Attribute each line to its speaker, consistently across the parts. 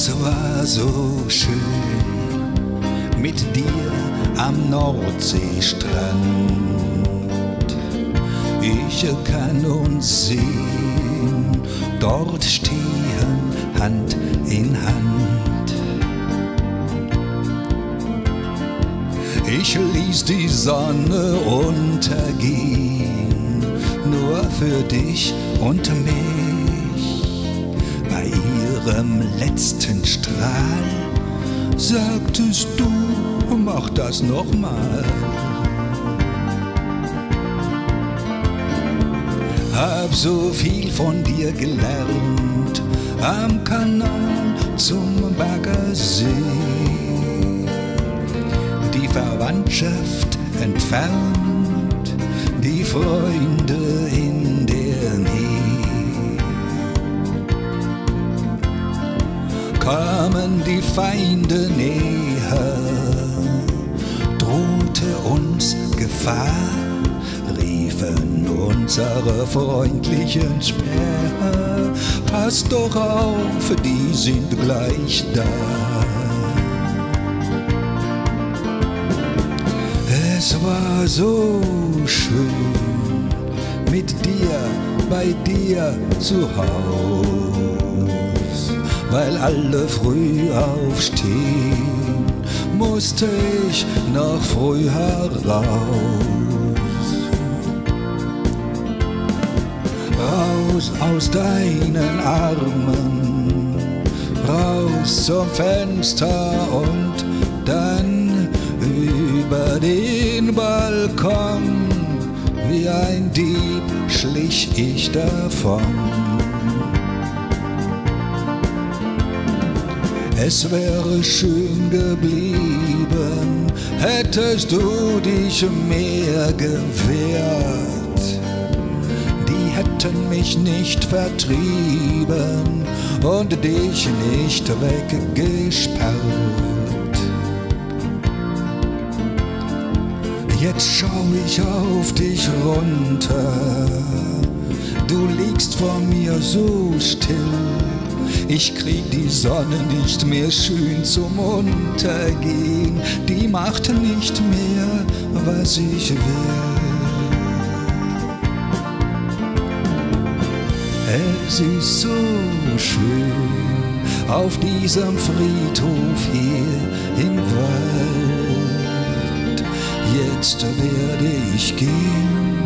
Speaker 1: Es war so schön mit dir am Nordseestrand. Ich kann uns sehen, dort stehen Hand in Hand. Ich ließ die Sonne untergehen, nur für dich und mich. Ihrem letzten Strahl sagtest du, mach das nochmal. Hab so viel von dir gelernt am Kanal zum Baggersee. Die Verwandtschaft entfernt, die Freunde in Kamen die Feinde näher, drohte uns Gefahr, riefen unsere freundlichen Späher, passt doch auf, die sind gleich da. Es war so schön mit dir, bei dir zu Haus, weil alle früh aufstehen, musste ich noch früh heraus. Raus aus deinen Armen, raus zum Fenster und dann über den Balkon. Wie ein Dieb schlich ich davon. Es wäre schön geblieben, hättest du dich mehr gewehrt. Die hätten mich nicht vertrieben und dich nicht weggesperrt. Jetzt schau ich auf dich runter, du liegst vor mir so still. Ich krieg die Sonne nicht mehr schön zum Untergehen, die macht nicht mehr, was ich will. Es ist so schön auf diesem Friedhof hier im Wald. Jetzt werde ich gehen,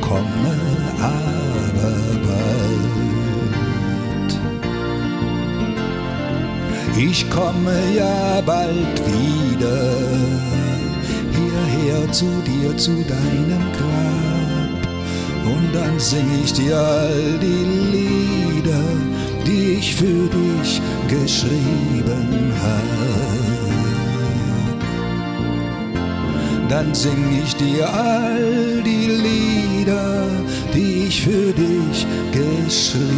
Speaker 1: komme aber bald. Ich komme ja bald wieder hierher zu dir, zu deinem Grab. Und dann sing ich dir all die Lieder, die ich für dich geschrieben hab. Dann sing ich dir all die Lieder, die ich für dich geschrieben.